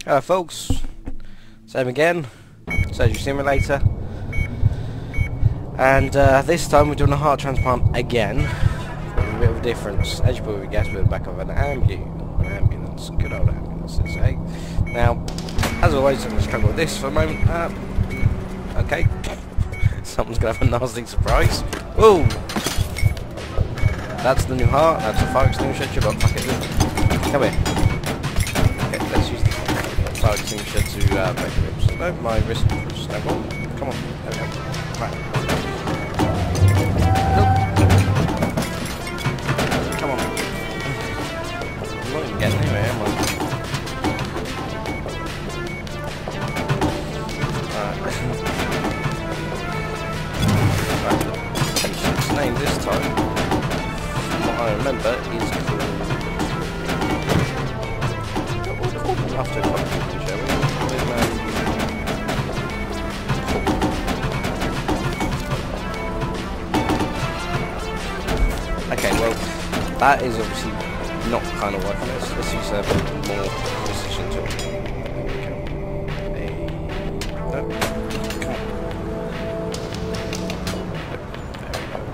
Hello folks, same again, Surgeon Simulator and uh, this time we're doing a heart transplant again a bit of a difference. As you probably guessed, we're back of an ambu an ambulance, good old ambulance let's. Now, as always I'm going to struggle with this for a moment. Uh, okay, someone's going to have a nasty surprise. Ooh! That's the new heart, that's a fire extinguisher, but fuck it. Come here. Fire extinguisher to uh. No, my wrist is no. Come on, there we go. Right. Come on. I'm not getting anywhere, am I? Right. Name this time what I remember is that is obviously not kind of working. Let's, let's use a more precision tool. A, no.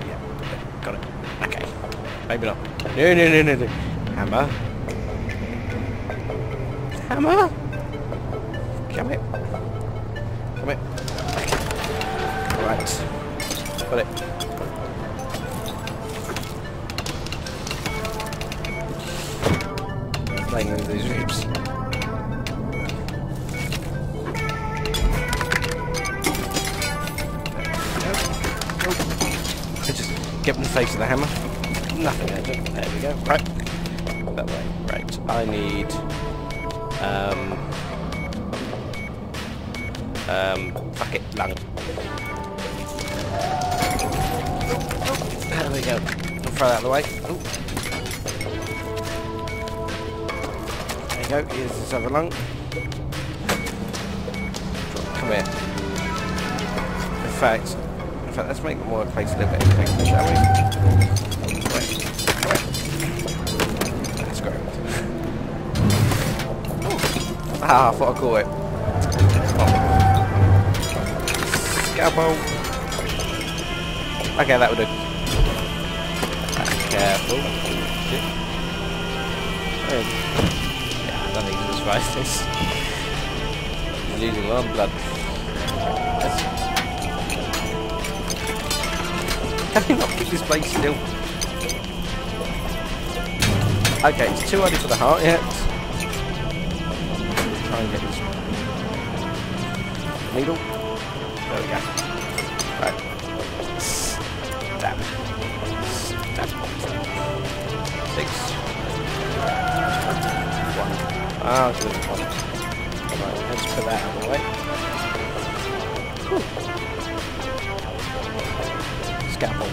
Yeah, got it. Okay. Maybe not. No, no, no, no, no. Hammer. Hammer? Come here. Come here. Okay. Right. Got it. Playing with these ribs. I just get in the face of the hammer. Nothing urgent. There we go. Right. That way. Right. I need... Um... Um... Fuck it. Lung. There we go. I'll throw that out of the way. Ooh. Go. Here's this other lung. Come here. In fact... In fact, let's make the workplace a little bit bigger, shall we? That's great. Ah, I thought I caught it. Scalpel. Okay, that will do. Careful. Shit. I don't think this survive this. He's losing a blood. Can he not keep this place still? Okay, it's too early for the heart yet. Try and get this needle. There we go. Right, let's put that out of the way. Scalpel.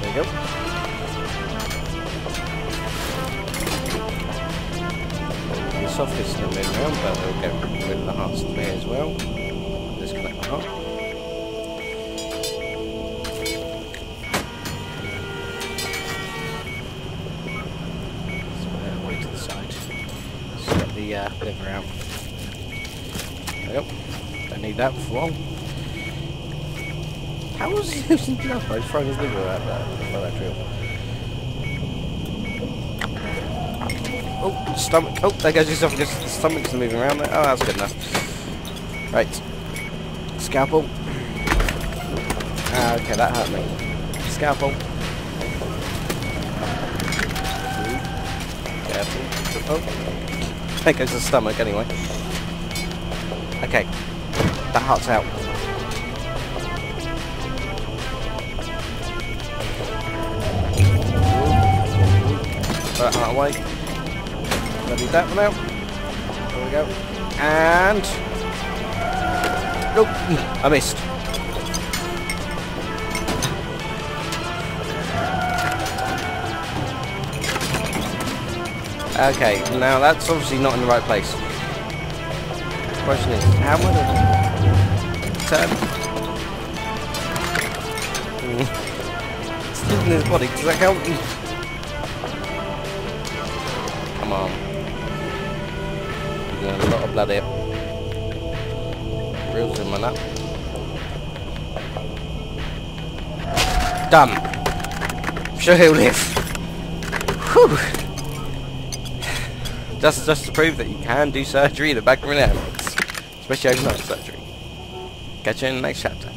There we go. The soft is still moving around, but we'll get rid of the hearts there as well. Disconnect the heart. Uh, liver out. We. Don't need that for long. How was he losing blood by throwing his liver out there by that drill? Oh, stomach. Oh, there goes his esophagus. The stomach's moving around there. Oh, that's good enough. Right. Scalpel. Ah, okay, that hurt me. Scalpel. Careful. Oh. There goes the stomach anyway. Okay. That heart's out. Put that out of the way. Gonna need that one out. There we go. And... Nope. I missed. Okay, now that's obviously not in the right place. Question is, how am I to turn? in his body. Does that count? Come on. There's a lot of blood here. Real zoom on that. Done. Sure he'll live. Whew. Just, just to prove that you can do surgery in the back of an ambulance. Especially overnight surgery. Catch you in the next chapter.